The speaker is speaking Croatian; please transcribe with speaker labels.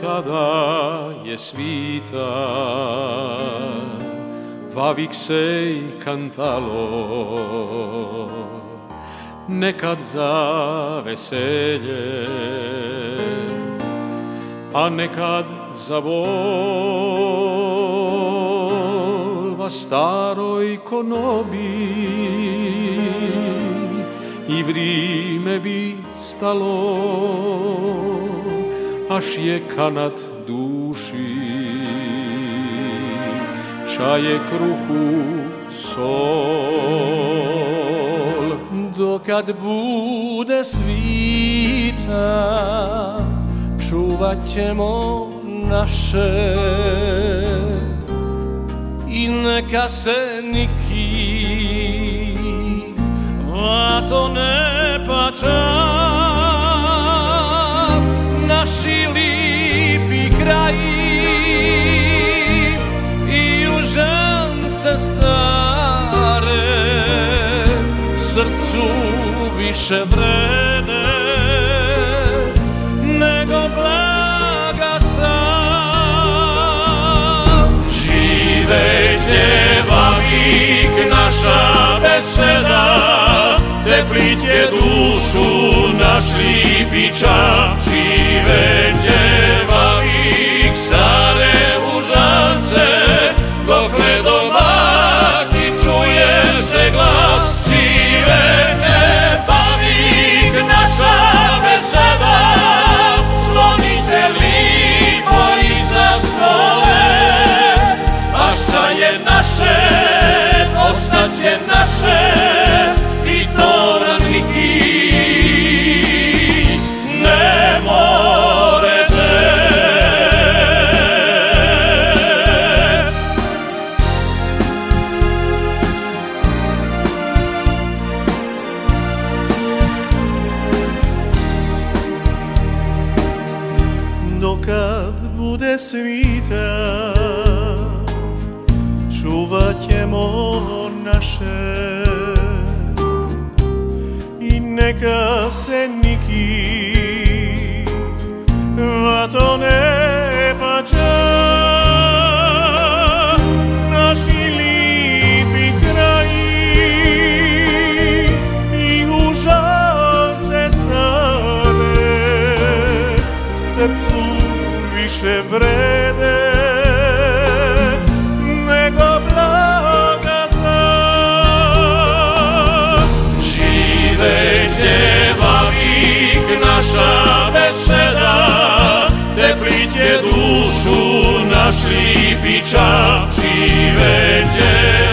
Speaker 1: kada je svita vavik se i kantalo. Nekad za veselje a nekad za bol staroj konobi. I vrime bi stalo aš je kanat duši. Čaje kruhu sol. Dokad bude svita čuvat ćemo naše i neka se niki vato ne pača naši lipi kraji i užance stare srcu više vrede nego vavik naša beseda teplit je dušu naš lipiča
Speaker 2: Dokad bude svita Čuvat ćemo naše I neka se niki vrede nego blaga sam
Speaker 1: Žive djevavik naša beseda Teplit je dušu naš lipiča Žive djevavik